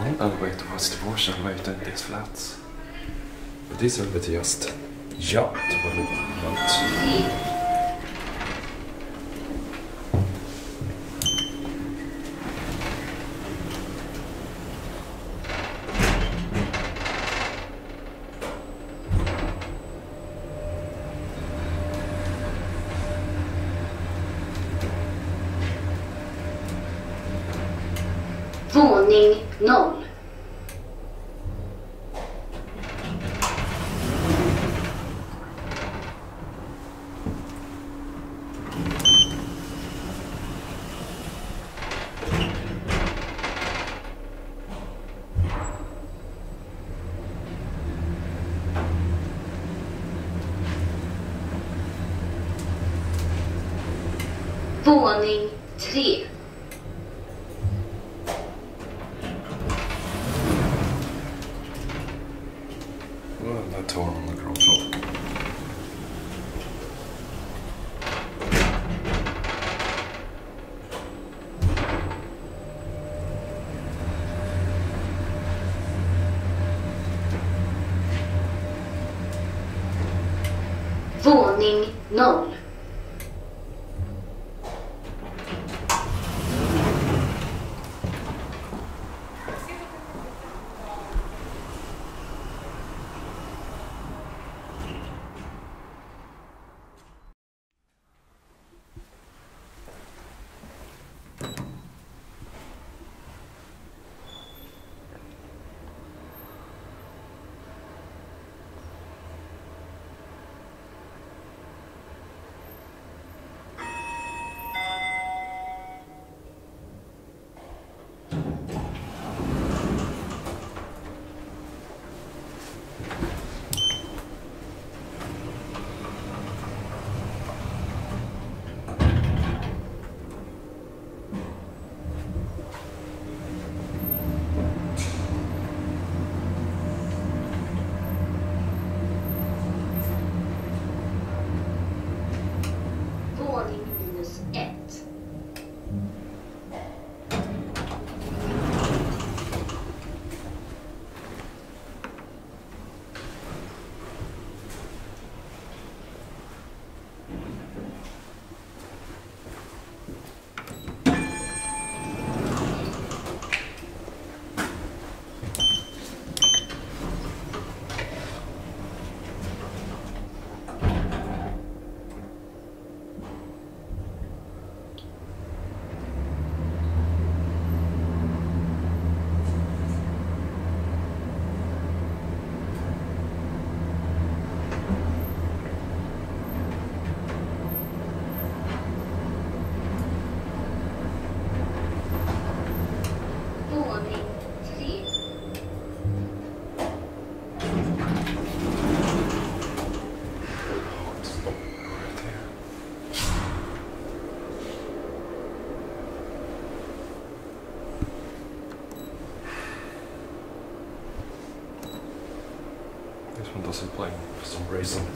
Schaut mal an, aber vet du was devotion vet du inte flats. Det är väl just. Ja, det var det. Långt. Våning known. Våning 3 Våning 0. some playing some racing.